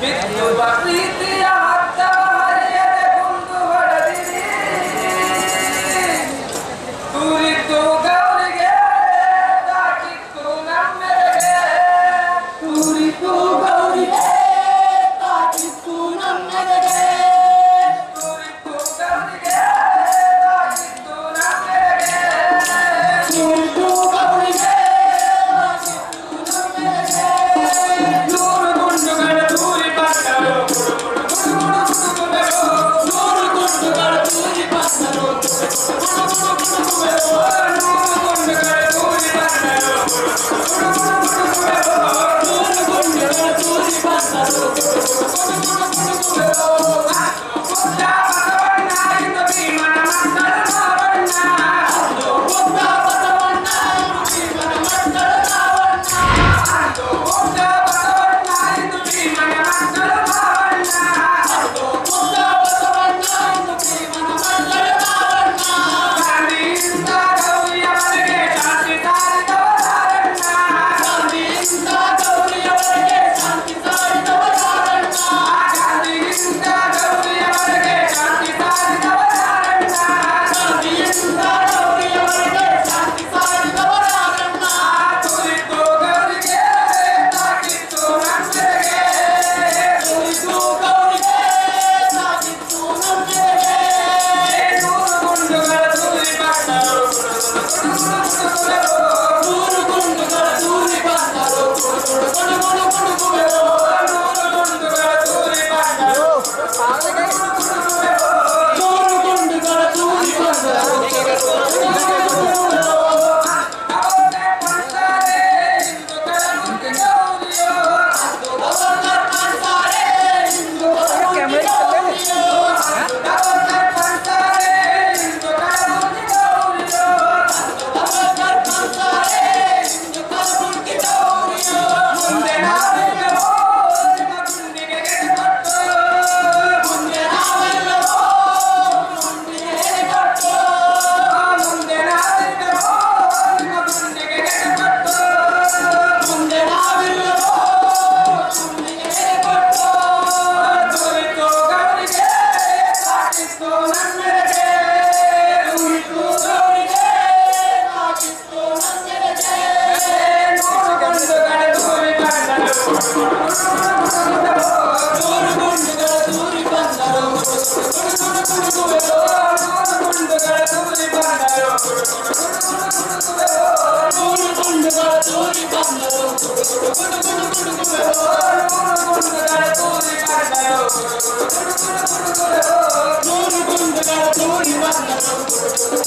meu Barrita. Thank you. Oh, Thank